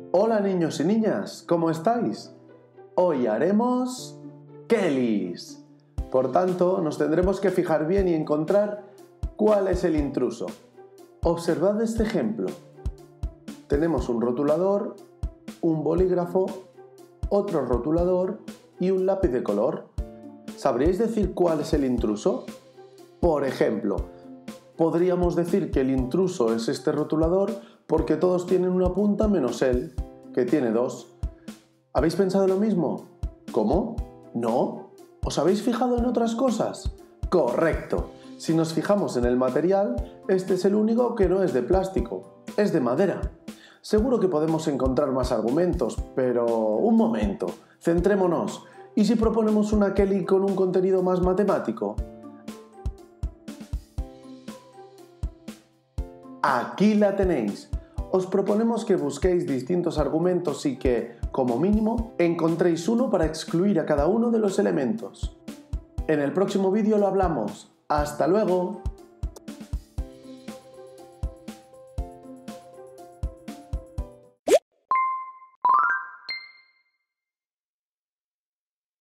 Hola niños y niñas, ¿cómo estáis? Hoy haremos Kellys. Por tanto, nos tendremos que fijar bien y encontrar cuál es el intruso. Observad este ejemplo. Tenemos un rotulador, un bolígrafo, otro rotulador y un lápiz de color. ¿Sabríais decir cuál es el intruso? Por ejemplo, podríamos decir que el intruso es este rotulador porque todos tienen una punta menos él, que tiene dos. ¿Habéis pensado lo mismo? ¿Cómo? ¿No? ¿Os habéis fijado en otras cosas? Correcto. Si nos fijamos en el material, este es el único que no es de plástico, es de madera. Seguro que podemos encontrar más argumentos, pero un momento, centrémonos. ¿Y si proponemos una Kelly con un contenido más matemático? Aquí la tenéis os proponemos que busquéis distintos argumentos y que, como mínimo, encontréis uno para excluir a cada uno de los elementos. En el próximo vídeo lo hablamos. ¡Hasta luego!